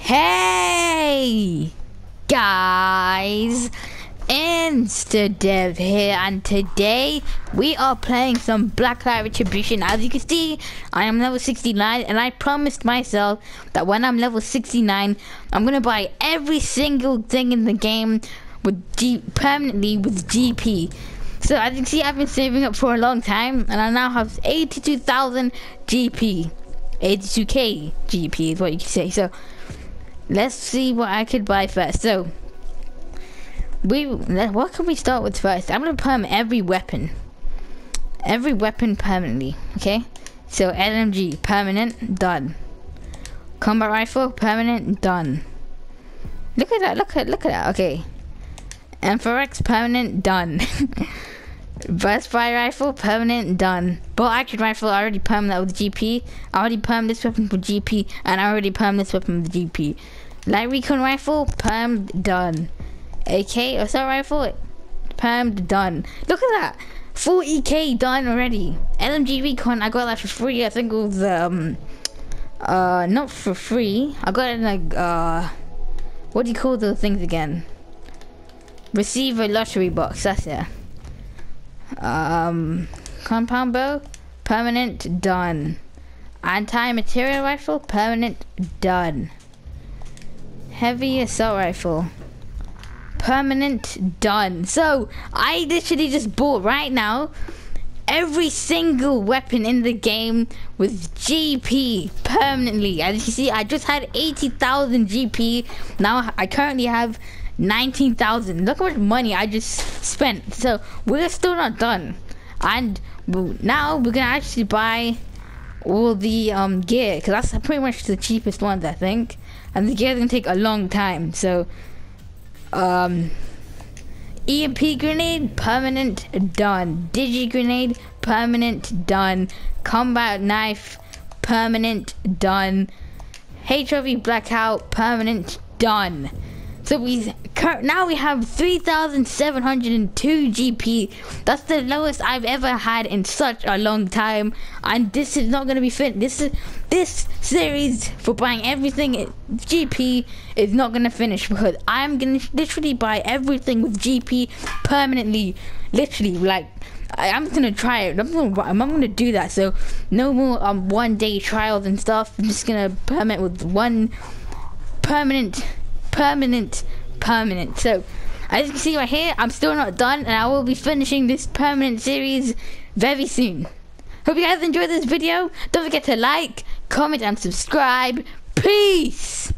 Hey guys, InstaDev here and today we are playing some Blacklight Retribution. As you can see, I am level 69 and I promised myself that when I'm level 69, I'm gonna buy every single thing in the game with G permanently with GP. So as you can see, I've been saving up for a long time and I now have 82,000 GP. 82k GP is what you can say. So let's see what I could buy first. So we what can we start with first? I'm gonna perm every weapon, every weapon permanently. Okay. So LMG permanent done. Combat rifle permanent done. Look at that. Look at look at that. Okay. Amphorex permanent done. Burst fire rifle, permanent, done. Bolt action rifle, I already permed that with GP. I already permed this weapon with GP, and I already permed this weapon with GP. Light recon rifle, permed, done. AK assault rifle, permed, done. Look at that, 40k done already. LMG recon, I got that for free. I think it was um, uh, not for free. I got it in like uh, what do you call those things again? Receive a lottery box. That's it. Um, compound bow, permanent, done. Anti-material rifle, permanent, done. Heavy assault rifle, permanent, done. So, I literally just bought right now every single weapon in the game with GP permanently. As you see, I just had 80,000 GP. Now I currently have 19,000. Look how much money I just spent. So we're still not done. And now we're gonna actually buy all the um, gear because that's pretty much the cheapest ones I think. And the gear is gonna take a long time. So um, EMP grenade permanent done. Digi grenade permanent done. Combat knife permanent done. HRV blackout permanent done. So we now we have 3,702 GP. That's the lowest I've ever had in such a long time. And this is not gonna be fit. This is this series for buying everything GP is not gonna finish because I'm gonna literally buy everything with GP permanently. Literally, like I, am gonna try it. I'm gonna I'm gonna do that. So no more um one day trials and stuff. I'm just gonna permit with one permanent permanent, permanent. So, as you can see right here, I'm still not done, and I will be finishing this permanent series very soon. Hope you guys enjoyed this video. Don't forget to like, comment, and subscribe. Peace!